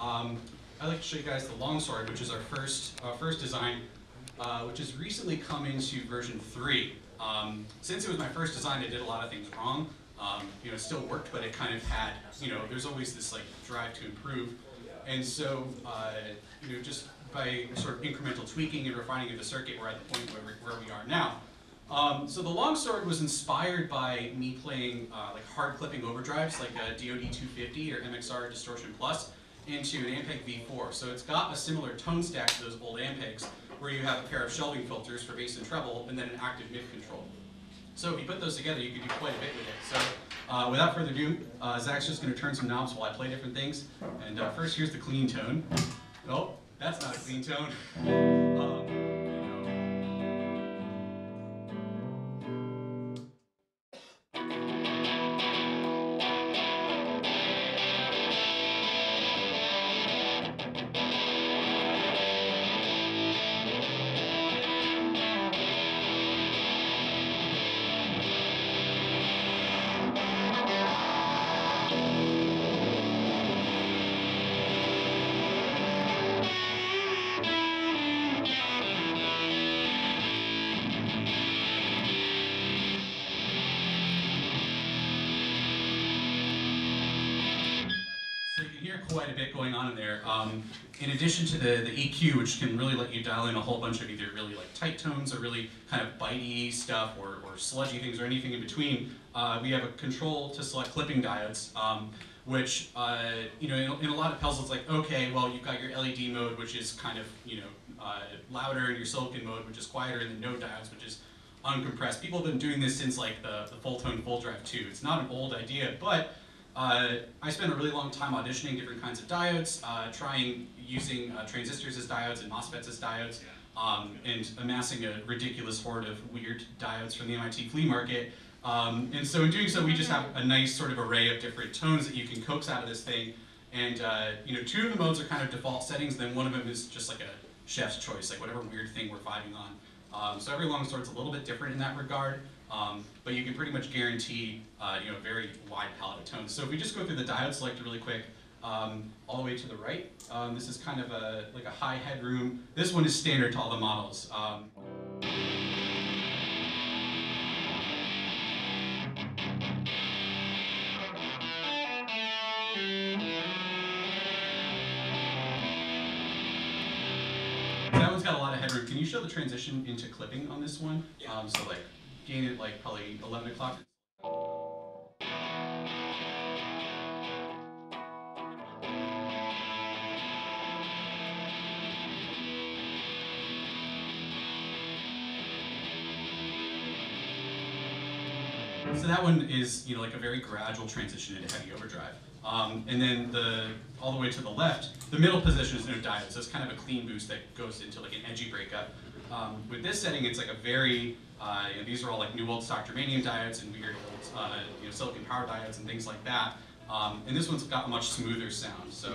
Um, I'd like to show you guys the longsword, which is our first, uh, first design, uh, which has recently come into version 3. Um, since it was my first design, I did a lot of things wrong. Um, you know, it still worked, but it kind of had, you know, there's always this like drive to improve. And so, uh, you know, just by sort of incremental tweaking and refining of the circuit, we're at the point where, we- where we are now. Um, so the longsword was inspired by me playing uh, like hard clipping overdrives, like a DoD 250 or MXR Distortion Plus, into an Ampeg V4. So it's got a similar tone stack to those old Ampegs, where you have a pair of shelving filters for bass and treble, and then an active mid control. So if you put those together, you can do quite a bit with it. So uh, without further ado, uh, Zach's just going to turn some knobs while I play different things. And uh, first, here's the clean tone. Oh, that's not a clean tone. quite a bit going on in there. Um, in addition to the, the EQ, which can really let you dial in a whole bunch of either really like tight tones or really kind of bitey stuff or, or sludgy things or anything in between, uh, we have a control to select clipping diodes, um, which, uh, you know, in, in a lot of pedals it's like, okay, well you've got your LED mode, which is kind of, you know, uh, louder, and your silicon mode, which is quieter, and the node diodes, which is uncompressed. People have been doing this since like the, the Fulltone full drive too. It's not an old idea, but uh, I spent a really long time auditioning different kinds of diodes, uh, trying using uh, transistors as diodes and MOSFETs as diodes, um, and amassing a ridiculous horde of weird diodes from the MIT flea market. Um, and so in doing so, we just have a nice sort of array of different tones that you can coax out of this thing. And uh, you know, two of the modes are kind of default settings, then one of them is just like a chef's choice, like whatever weird thing we're vibing on. Um, so every longsword's a little bit different in that regard, um, but you can pretty much guarantee uh, you know, a very wide palette of tones. So if we just go through the diode selector really quick, um, all the way to the right, um, this is kind of a, like a high headroom. This one is standard to all the models. Um, That one's got a lot of headroom. Can you show the transition into clipping on this one? Yeah. Um, so like gain it like probably 11 o'clock. So that one is, you know, like a very gradual transition into heavy overdrive. Um, and then the all the way to the left, the middle position is no diode, so it's kind of a clean boost that goes into like an edgy breakup. Um, with this setting, it's like a very, uh, these are all like new old stock germanium diodes and weird old, uh, you know, silicon power diodes and things like that. Um, and this one's got a much smoother sound. So.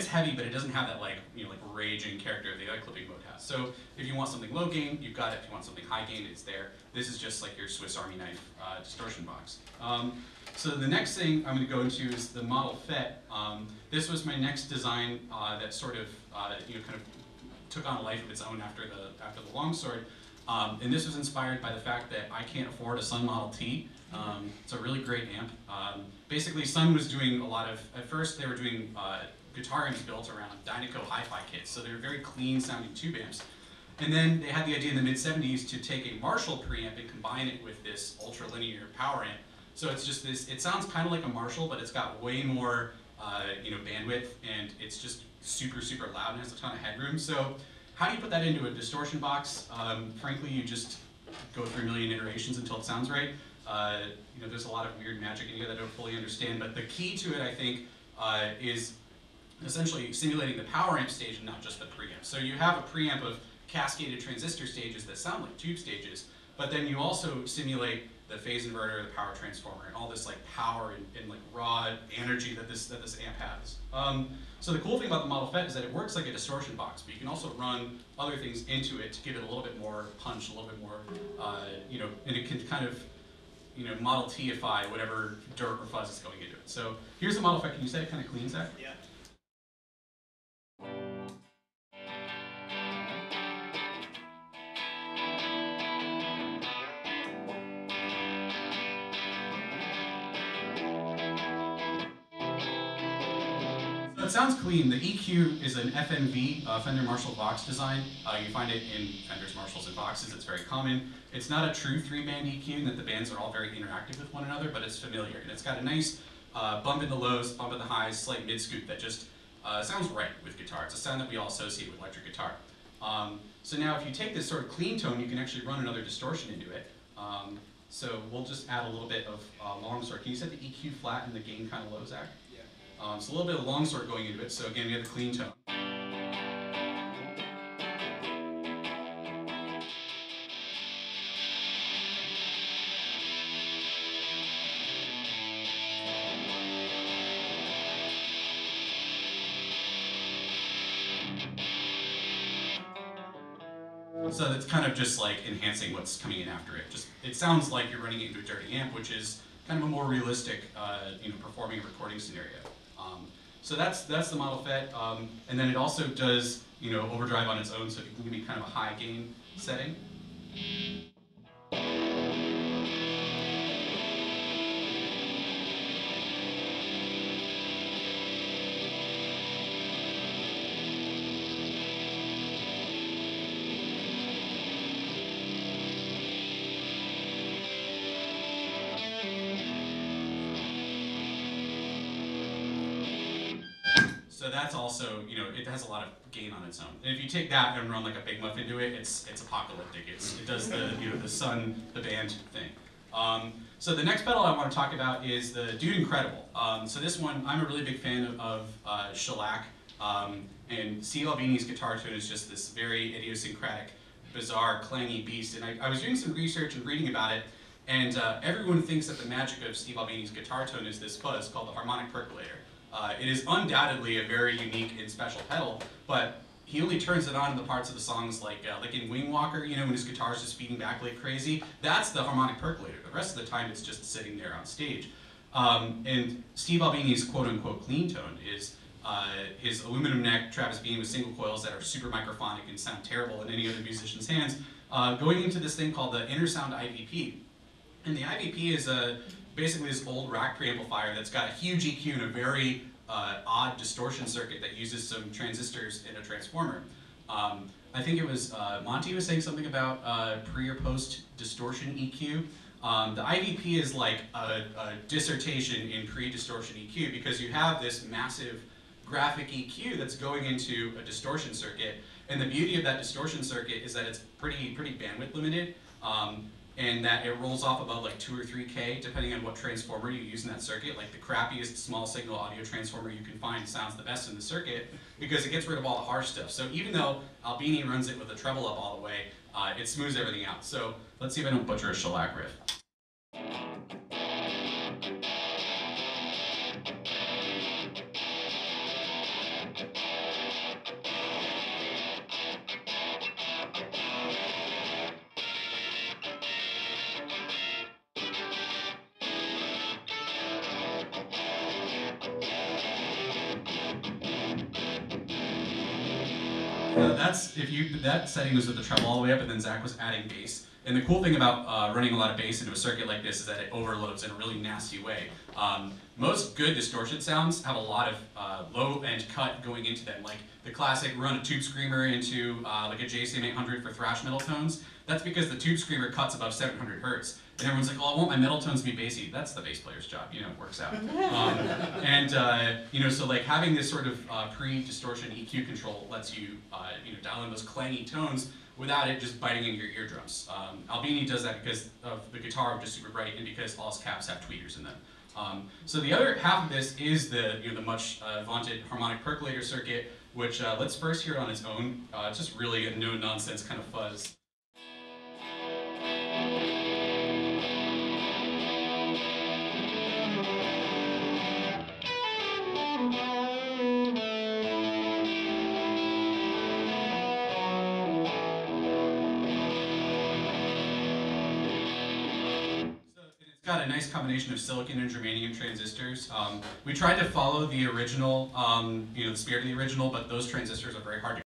It still gets heavy, but it doesn't have that like you know like raging character the other clipping mode has. So if you want something low gain, you've got it. If you want something high gain, it's there. This is just like your Swiss Army knife uh, distortion box. Um, so the next thing I'm going to go into is the Model FET. Um, this was my next design uh, that sort of uh, you know kind of took on a life of its own after the after the longsword. Um, and this was inspired by the fact that I can't afford a Sunn Model T. Um, it's a really great amp. Um, basically, Sunn was doing a lot of, at first they were doing uh, guitar amps built around Dynaco hi-fi kits, so they're very clean sounding tube amps. And then they had the idea in the mid 70s to take a Marshall preamp and combine it with this ultra linear power amp. So it's just this, it sounds kind of like a Marshall, but it's got way more uh, you know, bandwidth and it's just super, super loud and has a ton of headroom. So how do you put that into a distortion box? Um, frankly, you just go through a million iterations until it sounds right. Uh, you know, there's a lot of weird magic in here that I don't fully understand, but the key to it, I think, uh, is essentially simulating the power amp stage and not just the preamp. So you have a preamp of cascaded transistor stages that sound like tube stages, but then you also simulate the phase inverter, the power transformer, and all this like power and, and like raw energy that this that this amp has. Um, so the cool thing about the Model FET is that it works like a distortion box, but you can also run other things into it to give it a little bit more punch, a little bit more, uh, you know, and it can kind of, you know, Model T-ify whatever dirt or fuzz is going into it. So here's the Model FET. Can you say it kind of cleans Zach? Yeah. It sounds clean. The EQ is an FMV, uh, Fender Marshall Vox design. Uh, you find it in Fenders, Marshalls, and Voxes. It's very common. It's not a true three-band EQ in that the bands are all very interactive with one another, but it's familiar. And it's got a nice uh, bump in the lows, bump in the highs, slight mid-scoop that just uh, sounds right with guitar. It's a sound that we all associate with electric guitar. Um, so now if you take this sort of clean tone, you can actually run another distortion into it. Um, so we'll just add a little bit of uh, longsword. Can you set the EQ flat and the gain kind of low, Zach? Um, so a little bit of long longsword going into it. So again, we have a clean tone. So that's kind of just like enhancing what's coming in after it. Just it sounds like you're running into a dirty amp, which is kind of a more realistic, uh, you know, performing a recording scenario. Um, so that's that's the Model FET, um, and then it also does you know overdrive on its own, so it can me kind of a high gain setting. So that's also, you know, it has a lot of gain on its own. And if you take that and run like a big muff into it, it's it's apocalyptic. It's it does the you know the sun the band thing. Um, so the next pedal I want to talk about is the Dude Incredible. Um, so this one, I'm a really big fan of, of uh, Shellac, um, and Steve Albini's guitar tone is just this very idiosyncratic, bizarre, clangy beast. And I, I was doing some research and reading about it, and uh, everyone thinks that the magic of Steve Albini's guitar tone is this fuzz called the harmonic percolator. Uh, it is undoubtedly a very unique and special pedal, but he only turns it on in the parts of the songs like uh, like in Wingwalker, you know, when his guitar's just feeding back like crazy. That's the harmonic percolator. The rest of the time, it's just sitting there on stage. Um, and Steve Albini's quote-unquote clean tone is uh, his aluminum neck Travis Bean with single coils that are super microphonic and sound terrible in any other musician's hands, uh, going into this thing called the Intersound IVP. And the IVP is a basically this old rack preamplifier that's got a huge EQ and a very uh, odd distortion circuit that uses some transistors in a transformer. Um, I think it was uh, Monty was saying something about uh, pre or post distortion EQ. Um, the IVP is like a, a dissertation in pre-distortion EQ because you have this massive graphic EQ that's going into a distortion circuit, and the beauty of that distortion circuit is that it's pretty pretty bandwidth limited. Um, and that it rolls off about like 2 or 3K, depending on what transformer you use in that circuit. Like the crappiest small signal audio transformer you can find sounds the best in the circuit because it gets rid of all the harsh stuff. So even though Albini runs it with a treble up all the way, uh, it smooths everything out. So let's see if I don't butcher a Shellac riff. That's if you that setting was with the treble all the way up, and then Zach was adding bass. And the cool thing about uh, running a lot of bass into a circuit like this is that it overloads in a really nasty way. Um, most good distortion sounds have a lot of uh, low end cut going into them, like the classic run a tube screamer into uh, like a JCM 800 for thrash metal tones. That's because the tube screamer cuts above 700 hertz. And everyone's like, oh, I want my metal tones to be bassy. That's the bass player's job, you know, it works out. Um, and, uh, you know, so like having this sort of uh, pre-distortion EQ control lets you, uh, you know, dial in those clangy tones without it just biting into your eardrums. Um, Albini does that because of the guitar, which is super bright, and because all his cabs have tweeters in them. Um, so the other half of this is the, you know, the much uh, vaunted harmonic percolator circuit, which uh, let's first hear it on its own. Uh, just really a no-nonsense kind of fuzz. Got a nice combination of silicon and germanium transistors. Um, we tried to follow the original, um, you know, the spirit of the original, but those transistors are very hard to